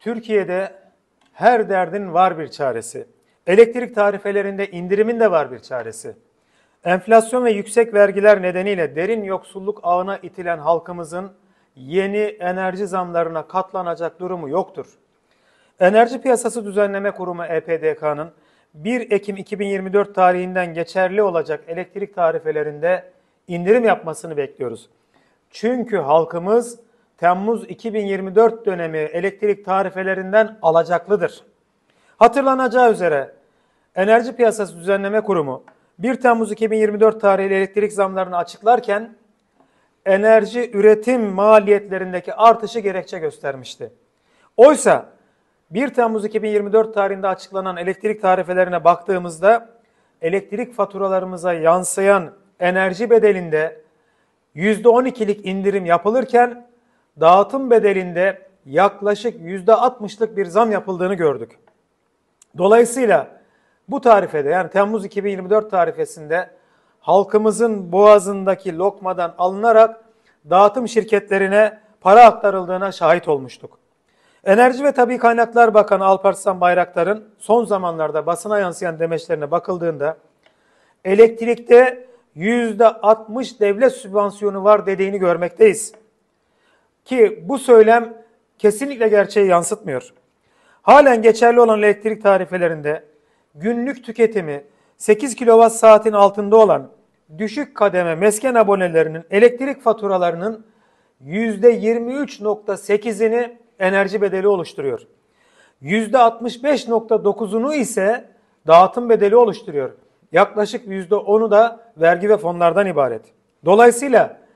Türkiye'de her derdin var bir çaresi. Elektrik tarifelerinde indirimin de var bir çaresi. Enflasyon ve yüksek vergiler nedeniyle derin yoksulluk ağına itilen halkımızın yeni enerji zamlarına katlanacak durumu yoktur. Enerji Piyasası Düzenleme Kurumu EPDK'nın 1 Ekim 2024 tarihinden geçerli olacak elektrik tarifelerinde indirim yapmasını bekliyoruz. Çünkü halkımız Temmuz 2024 dönemi elektrik tarifelerinden alacaklıdır. Hatırlanacağı üzere Enerji Piyasası Düzenleme Kurumu 1 Temmuz 2024 tarihli elektrik zamlarını açıklarken enerji üretim maliyetlerindeki artışı gerekçe göstermişti. Oysa 1 Temmuz 2024 tarihinde açıklanan elektrik tarifelerine baktığımızda elektrik faturalarımıza yansıyan enerji bedelinde %12'lik indirim yapılırken dağıtım bedelinde yaklaşık %60'lık bir zam yapıldığını gördük. Dolayısıyla bu tarifede yani Temmuz 2024 tarifesinde halkımızın boğazındaki lokmadan alınarak dağıtım şirketlerine para aktarıldığına şahit olmuştuk. Enerji ve Tabi Kaynaklar Bakanı Alparslan Bayraktar'ın son zamanlarda basına yansıyan demeçlerine bakıldığında elektrikte %60 devlet sübvansiyonu var dediğini görmekteyiz. Ki bu söylem kesinlikle gerçeği yansıtmıyor. Halen geçerli olan elektrik tarifelerinde günlük tüketimi 8 kWh saatin altında olan düşük kademe mesken abonelerinin elektrik faturalarının %23.8'ini enerji bedeli oluşturuyor. %65.9'unu ise dağıtım bedeli oluşturuyor. Yaklaşık %10'u da vergi ve fonlardan ibaret. Dolayısıyla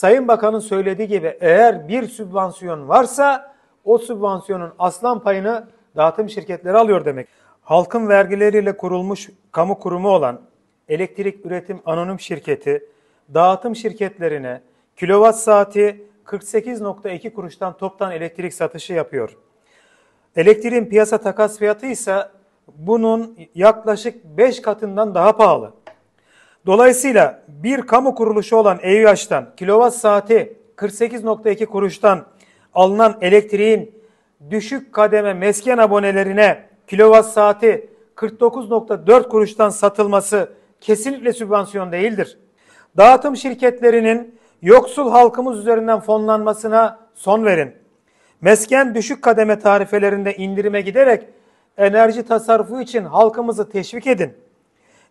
Sayın Bakan'ın söylediği gibi eğer bir sübvansiyon varsa o sübvansiyonun aslan payını dağıtım şirketleri alıyor demek. Halkın vergileriyle kurulmuş kamu kurumu olan Elektrik Üretim Anonim Şirketi dağıtım şirketlerine kilowatt saati 48.2 kuruştan toptan elektrik satışı yapıyor. Elektriğin piyasa takas fiyatı ise bunun yaklaşık 5 katından daha pahalı. Dolayısıyla bir kamu kuruluşu olan EÜH'tan kilowatt saati 48.2 kuruştan alınan elektriğin düşük kademe mesken abonelerine kilowatt saati 49.4 kuruştan satılması kesinlikle sübvansiyon değildir. Dağıtım şirketlerinin yoksul halkımız üzerinden fonlanmasına son verin. Mesken düşük kademe tarifelerinde indirime giderek enerji tasarrufu için halkımızı teşvik edin.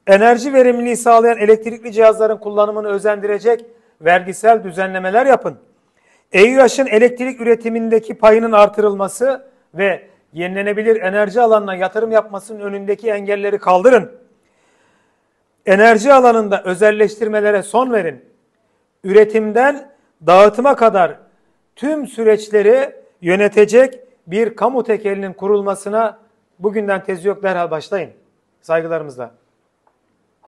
Enerji verimliliği sağlayan elektrikli cihazların kullanımını özendirecek vergisel düzenlemeler yapın. EÜH'ın elektrik üretimindeki payının artırılması ve yenilenebilir enerji alanına yatırım yapmasının önündeki engelleri kaldırın. Enerji alanında özelleştirmelere son verin. Üretimden dağıtıma kadar tüm süreçleri yönetecek bir kamu tekelinin kurulmasına bugünden tezi yok derhal başlayın. Saygılarımızla.